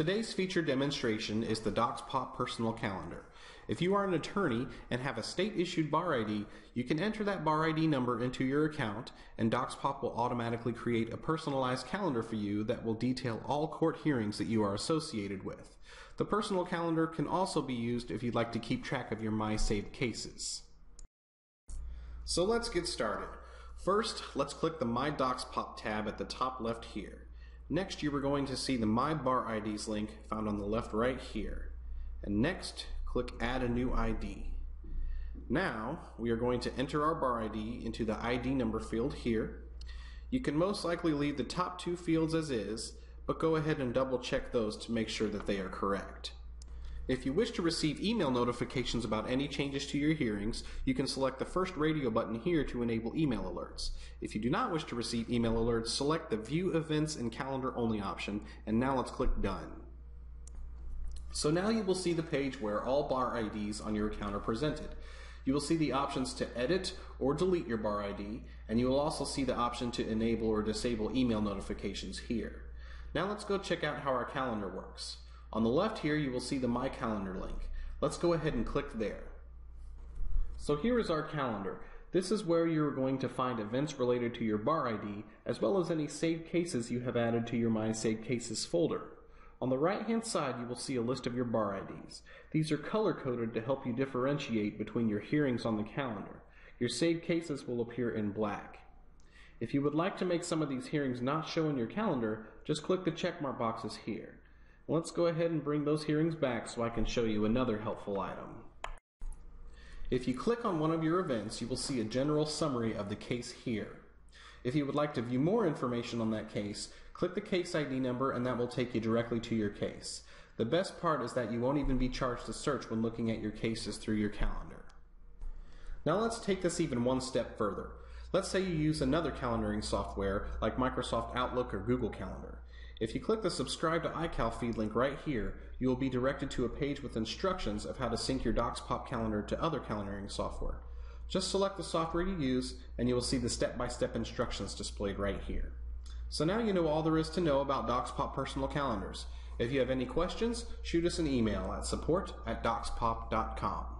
Today's feature demonstration is the Doxpop Personal Calendar. If you are an attorney and have a state issued bar ID, you can enter that bar ID number into your account and Doxpop will automatically create a personalized calendar for you that will detail all court hearings that you are associated with. The personal calendar can also be used if you'd like to keep track of your My Saved cases. So let's get started. First, let's click the My Doxpop tab at the top left here. Next, you are going to see the My Bar IDs link found on the left right here. And next, click Add a new ID. Now, we are going to enter our bar ID into the ID number field here. You can most likely leave the top two fields as is, but go ahead and double check those to make sure that they are correct. If you wish to receive email notifications about any changes to your hearings, you can select the first radio button here to enable email alerts. If you do not wish to receive email alerts, select the View Events and Calendar Only option, and now let's click Done. So now you will see the page where all bar IDs on your account are presented. You will see the options to edit or delete your bar ID, and you will also see the option to enable or disable email notifications here. Now let's go check out how our calendar works. On the left here, you will see the My Calendar link. Let's go ahead and click there. So here is our calendar. This is where you are going to find events related to your bar ID, as well as any saved cases you have added to your My Saved Cases folder. On the right hand side, you will see a list of your bar IDs. These are color coded to help you differentiate between your hearings on the calendar. Your saved cases will appear in black. If you would like to make some of these hearings not show in your calendar, just click the checkmark boxes here. Let's go ahead and bring those hearings back so I can show you another helpful item. If you click on one of your events, you will see a general summary of the case here. If you would like to view more information on that case, click the case ID number and that will take you directly to your case. The best part is that you won't even be charged to search when looking at your cases through your calendar. Now let's take this even one step further. Let's say you use another calendaring software like Microsoft Outlook or Google Calendar. If you click the subscribe to iCal feed link right here, you will be directed to a page with instructions of how to sync your Doxpop calendar to other calendaring software. Just select the software you use and you will see the step-by-step -step instructions displayed right here. So now you know all there is to know about Doxpop personal calendars. If you have any questions, shoot us an email at support at doxpop.com.